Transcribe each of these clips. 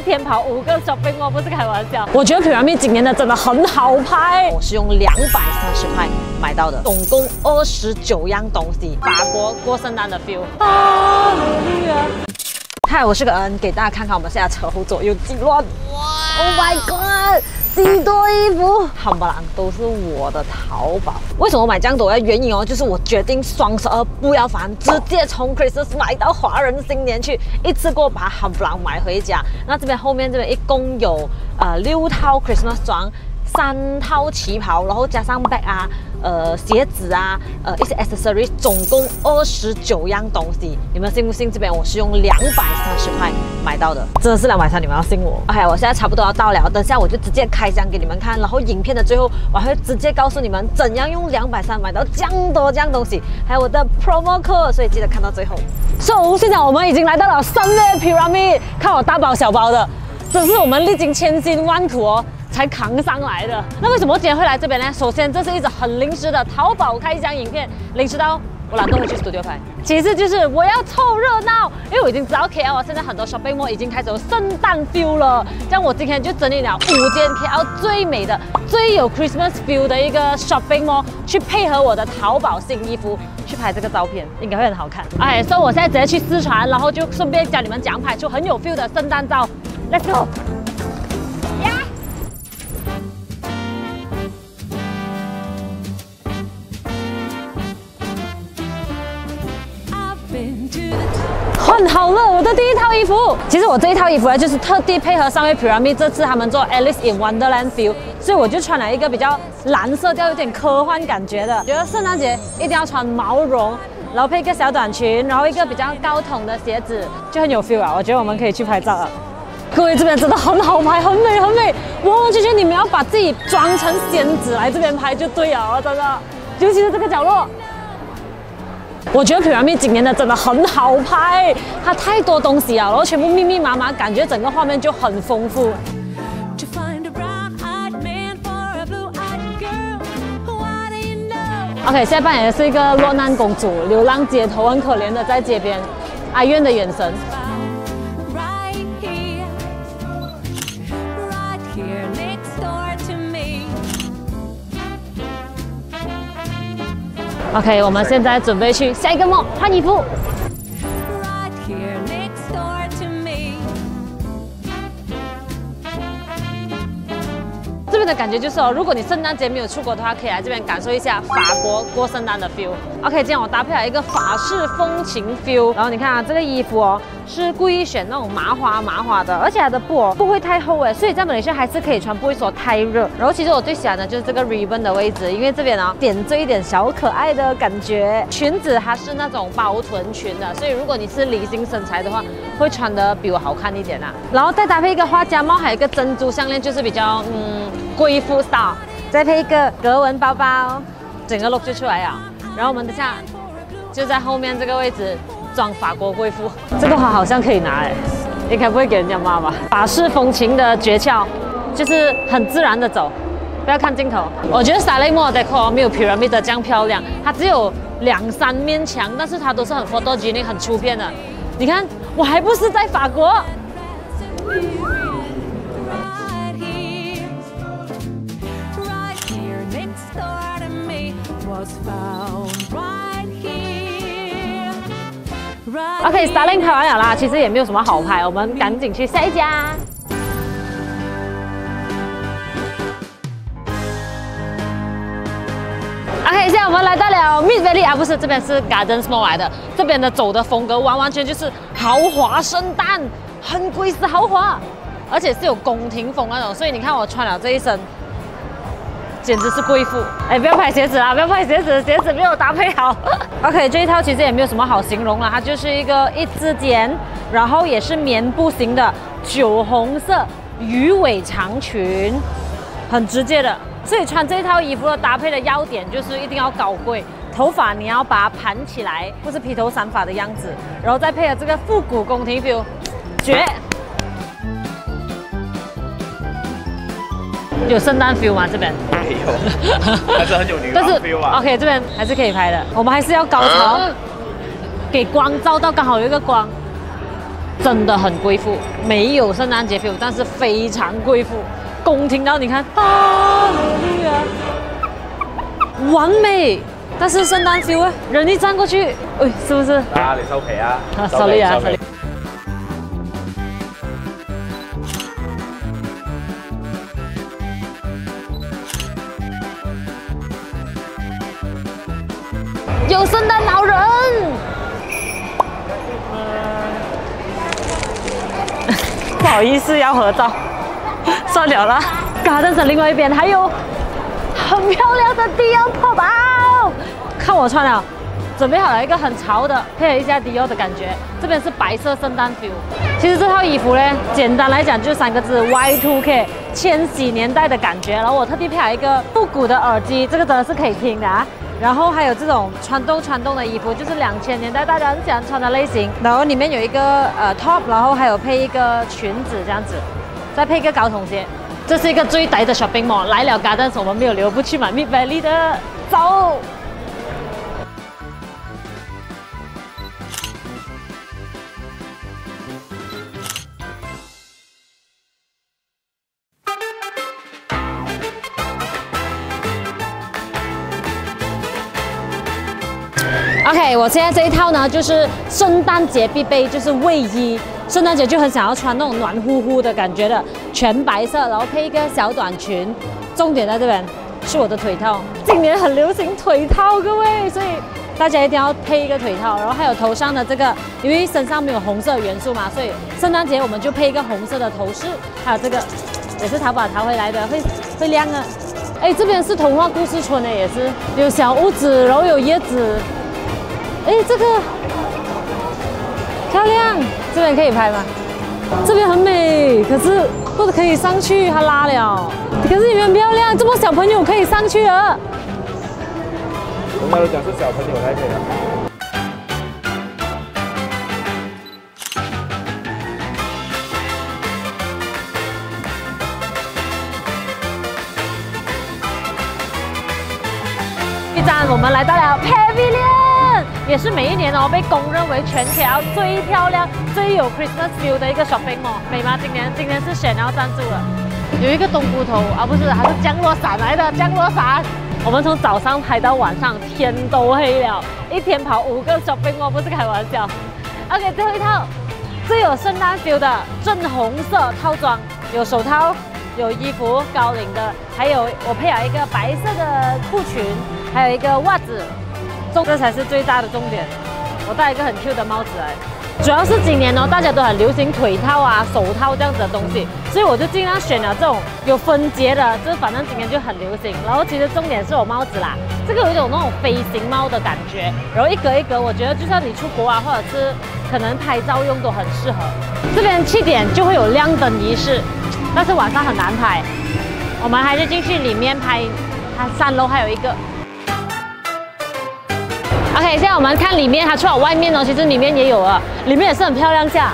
一天跑五个 shopping mall，不是开玩笑。我觉得 Pyramid 今年的真的很好拍，我是用两百三十块买到的，总共二十九样东西。法国过圣诞的 feel 啊，努力啊！嗨，我是个 N，，给大家看看我们现在车后座有几乱。哇，Oh my god！几多衣服，冚唪唥都是我的淘宝。为什么买这样多？原因哦，就是我决定双十二不要烦，直接从 Christmas 买到华人新年去，一次过把冚唪唥买回家。那这边后面这边一共有呃六套 Christmas 装。三套旗袍，然后加上 bag 啊，呃，鞋子啊，呃，一些 accessories，总共二十九样东西。你们信不信？这边我是用两百三十块买到的，真的是两百三，你们要信我。OK，我现在差不多要到了，等下我就直接开箱给你们看，然后影片的最后我还会直接告诉你们怎样用两百三买到这样多这样东西，还有我的 promo code，所以记得看到最后。So，现在我们已经来到了三月 Pyramid，看我大包小包的，这是我们历经千辛万苦哦。才扛上来的。那为什么今天会来这边呢？首先，这是一直很临时的淘宝开箱影片，临时到我懒得回去 studio 拍。其次就是我要凑热闹，因为我已经知道 KL 啊，现在很多 shopping mall 已经开始有圣诞 feel 了。这样我今天就整理了五间 KL 最美的、最有 Christmas feel 的一个 shopping mall，去配合我的淘宝新衣服去拍这个照片，应该会很好看。哎，所以我现在直接去四川，然后就顺便教你们讲拍出很有 feel 的圣诞照。Let's go！换好了，我的第一套衣服。其实我这一套衣服呢，就是特地配合上位 Pyramid 这次他们做 Alice in Wonderland feel，所以我就穿了一个比较蓝色调、有点科幻感觉的。觉得圣诞节一定要穿毛绒，然后配一个小短裙，然后一个比较高筒的鞋子，就很有 feel 啊。我觉得我们可以去拍照了。各位这边真的很好拍，很美很美。完完全全你们要把自己装成仙子来这边拍就对了，真的。尤其是这个角落。我觉得 Pyramid 今年的真的很好拍，它太多东西啊，然后全部密密麻麻，感觉整个画面就很丰富。OK，现在扮演的是一个落难公主，流浪街头，很可怜的在街边，哀怨的眼神。OK，我们现在准备去下一个梦换衣服。的感觉就是哦，如果你圣诞节没有出国的话，可以来这边感受一下法国过圣诞的 feel。OK，今天我搭配了一个法式风情 feel。然后你看啊，这个衣服哦，是故意选那种麻花麻花的，而且它的布哦不会太厚哎，所以在马来西亚还是可以穿，不会说太热。然后其实我最喜欢的就是这个 ribbon 的位置，因为这边呢点缀一点小可爱的感觉。裙子它是那种包臀裙的，所以如果你是梨形身材的话，会穿的比我好看一点啊。然后再搭配一个花夹帽，还有一个珍珠项链，就是比较嗯。贵妇 style，再配一个格纹包包，整个 look 就出来了。然后我们等下就在后面这个位置装法国贵妇，这个花好像可以拿哎，应该不会给人家骂吧？法式风情的诀窍就是很自然的走，不要看镜头。我觉得 s a l e m o decor 没有 Pyramid 这样漂亮，它只有两三面墙，但是它都是很 photogenic 很出片的。你看，我还不是在法国。OK，Starling 拍完了啦，其实也没有什么好拍，我们赶紧去下一家。OK，现在我们来到了 Mid Valley 啊，不是，这边是 Gardens Mall 来的，这边的走的风格完完全就是豪华圣诞，很贵是豪华，而且是有宫廷风那种，所以你看我穿了这一身。简直是贵妇！哎，不要拍鞋子啦，不要拍鞋子，鞋子没有搭配好。OK，这一套其实也没有什么好形容了，它就是一个一字肩，然后也是棉布型的酒红色鱼尾长裙，很直接的。所以穿这套衣服的搭配的要点就是一定要高贵，头发你要把它盘起来，不是披头散发的样子，然后再配合这个复古宫廷 feel，绝！有圣诞 feel 吗？这边没有，还是很有女郎 feel 啊。OK，这边还是可以拍的。我们还是要高潮，给光照到刚好有一个光。真的很贵妇，没有圣诞节 feel，但是非常贵妇。宫廷到你看，啊，完美。但是圣诞 feel 啊，人一站过去，喂，是不是？啊，你收皮啊，sorry 啊，sorry。有圣诞老人，不好意思要合照，到了啦。嘎登城另外一边还有很漂亮的迪奥泡泡。看我穿了，准备好了一个很潮的，配合一下迪奥的感觉。这边是白色圣诞 feel。其实这套衣服呢，简单来讲就三个字：Y2K，千禧年代的感觉。然后我特地配了一个复古的耳机，这个真的是可以听的啊。然后还有这种穿洞穿洞的衣服，就是两千年代大家很喜欢穿的类型。然后里面有一个呃 top，然后还有配一个裙子这样子，再配一个高筒鞋。这是一个最呆的 shopping mall。来了 Gardens，我们没有留不去买 Mid Valley 的，走。OK，我现在这一套呢，就是圣诞节必备，就是卫衣。圣诞节就很想要穿那种暖乎乎的感觉的，全白色，然后配一个小短裙。重点在这边是我的腿套，今年很流行腿套，各位，所以大家一定要配一个腿套。然后还有头上的这个，因为身上没有红色元素嘛，所以圣诞节我们就配一个红色的头饰。还有这个也是淘宝淘回来的，会会亮啊。哎，这边是童话故事村的，也是有小屋子，然后有椰子。哎，这个漂亮，这边可以拍吗？这边很美，可是不可以上去，它拉了。可是你们漂亮，这么小朋友可以上去了。我们都讲是小朋友才可以啊。一站，我们来到了 Pavilion。也是每一年哦被公认为全条最漂亮、最有 Christmas feel 的一个 shopping mall，美吗？今年今年是选要赞助了，有一个冬菇头啊，不是，还是降落伞来的降落伞。我们从早上拍到晚上，天都黑了，一天跑五个 shopping mall 不是开玩笑。OK，最后一套最有圣诞 feel 的正红色套装，有手套，有衣服高领的，还有我配了一个白色的裤裙，还有一个袜子。这才是最大的重点。我戴一个很 Q 的帽子来，主要是今年哦，大家都很流行腿套啊、手套这样子的东西，所以我就尽量选了这种有分节的，就是反正今年就很流行。然后其实重点是我帽子啦，这个有一种那种飞行帽的感觉，然后一格一格，我觉得就算你出国啊，或者是可能拍照用都很适合。这边七点就会有亮灯仪式，但是晚上很难拍，我们还是进去里面拍。它三楼还有一个。OK，现在我们看里面，它除了外面呢，其实里面也有啊，里面也是很漂亮下。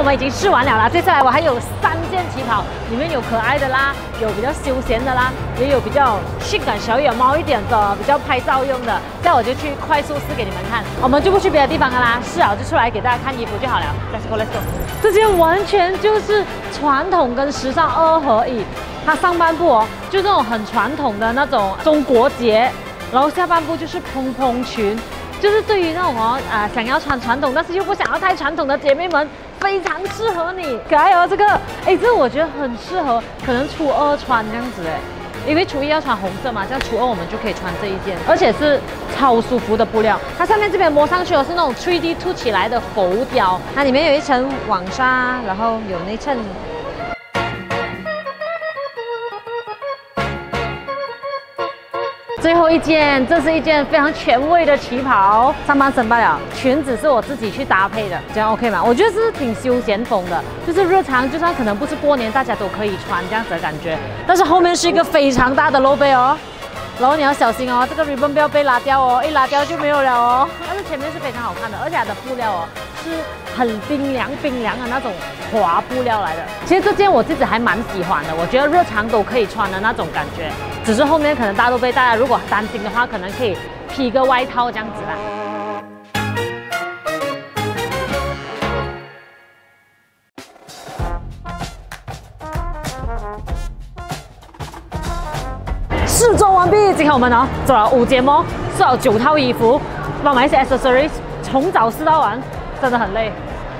我们已经试完了啦，接下来我还有三件旗袍，里面有可爱的啦，有比较休闲的啦，也有比较性感小野猫一点的，比较拍照用的。这样我就去快速试给你们看，我们就不去别的地方了啦，试好就出来给大家看衣服就好了。Let's go, let's go。这件完全就是传统跟时尚二合一，它上半部哦，就这种很传统的那种中国结，然后下半部就是蓬蓬裙。就是对于那种哦啊想要穿传统，但是又不想要太传统的姐妹们，非常适合你。可爱哦，这个，哎，这个我觉得很适合，可能初二穿这样子哎，因为初一要穿红色嘛，这样初二我们就可以穿这一件，而且是超舒服的布料。它上面这边摸上去哦是那种 3D 凸起来的浮雕，它里面有一层网纱，然后有内衬。最后一件，这是一件非常前卫的旗袍，上半身罢了，裙子是我自己去搭配的，这样 OK 吗？我觉得是挺休闲风的，就是日常，就算可能不是过年，大家都可以穿这样子的感觉。但是后面是一个非常大的露背哦，然后你要小心哦，这个 ribbon 不要被拉掉哦，一拉掉就没有了哦。但是前面是非常好看的，而且它的布料哦是很冰凉冰凉的那种滑布料来的。其实这件我自己还蛮喜欢的，我觉得日常都可以穿的那种感觉。只是后面可能大家都被大家如果担心的话，可能可以披个外套这样子啦。今天我们呢做了五节目，试了九套衣服，帮买一些 accessories，从早试到晚，真的很累。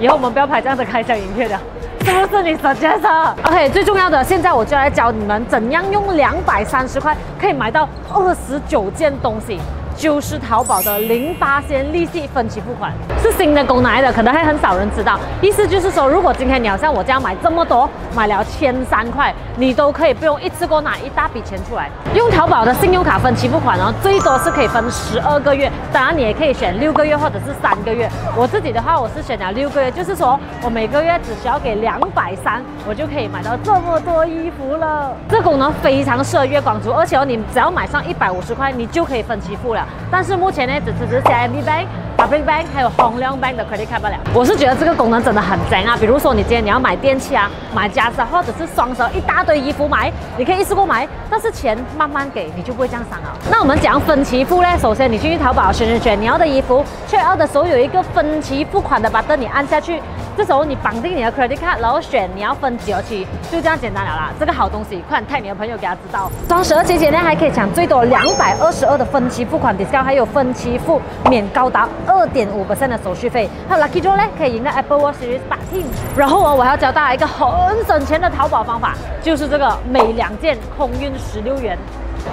以后我们不要拍这样的开箱影片了，是不是你 suggest OK，最重要的，现在我就来教你们怎样用两百三十块可以买到二十九件东西。就是淘宝的。零八先利息分期付款，是新的。功能来的，可能还很少人知道。意思就是说，如果今天你要像我这样买这么多，买了千三块，你都可以不用一次过拿一大笔钱出来。用淘宝的。信用卡分期付款呢，最多是可以分十二个月，当然你也可以选六个月或者是三个月。我自己的。话，我是选了六个月，就是说我每个月只需要给两百三，我就可以买到这么多衣服了。这功能非常适合月光族，而且哦，你只要买上一百五十块，你就可以分期付了。但是目前呢，只支持 CIMB Bank、Public Bank 还有宏亮 Bank 的 credit card 不了。我是觉得这个功能真的很赞啊！比如说你今天你要买电器啊、买家私，或者是双十一大堆衣服买，你可以一次过买，但是钱慢慢给，你就不会这样伤啊。那我们讲分期付呢？首先你去淘宝选选选你要的衣服，check out 的时候有一个分期付款的 button，你按下去，这时候你绑定你的 credit card，然后选你要分几期，就这样简单了啦。这个好东西，快点 tag 你的朋友给他知道。双十二期间呢，还可以抢最多两百二十二的分期付款 discount，还有分期付免高达二点五的手续费。还有 Lucky Draw 呢，可以赢到 Apple Watch Series 8 T。然后哦，我还要教大家一个很省钱的淘宝方法，就是这个每两件空运十六元。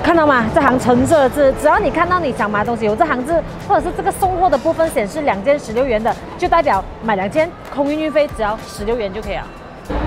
看到吗？这行橙色的字，只要你看到你想买的东西有这行字，或者是这个送货的部分显示两件十六元的，就代表买两件空运运费只要十六元就可以了。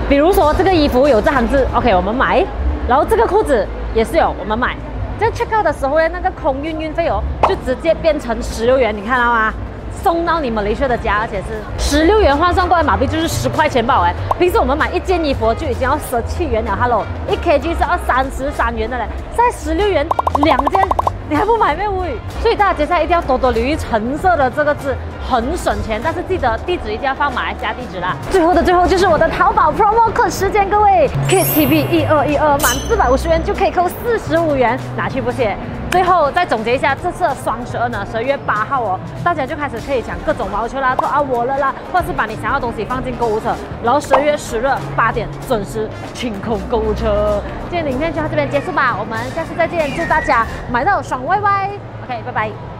比如说这个衣服有这行字，OK，我们买。然后这个裤子也是有，我们买。在 check out 的时候呢，那个空运运费哦，就直接变成十六元，你看到吗？送到你们雷射的家，而且是十六元换算过来马币就是十块钱包哎。平时我们买一件衣服就已经要十七元了，Hello，一 kg 是要三十三元的嘞，现在十六元两件，你还不买咩？喂！所以大家接下来一定要多多留意橙色的这个字，很省钱，但是记得地址一定要放马来西亚地址啦。最后的最后就是我的淘宝 promo code 时间，各位 KTV 一二一二满四百五十元就可以扣四十五元，拿去不谢。最后再总结一下，这次的双十二呢，十二月八号哦，大家就开始可以抢各种毛球啦、做啊我了啦，或者是把你想要的东西放进购物车，然后十二月十日八点准时清空购物车。今天影片就到这边结束吧，我们下次再见，祝大家买到爽歪歪，OK，拜拜。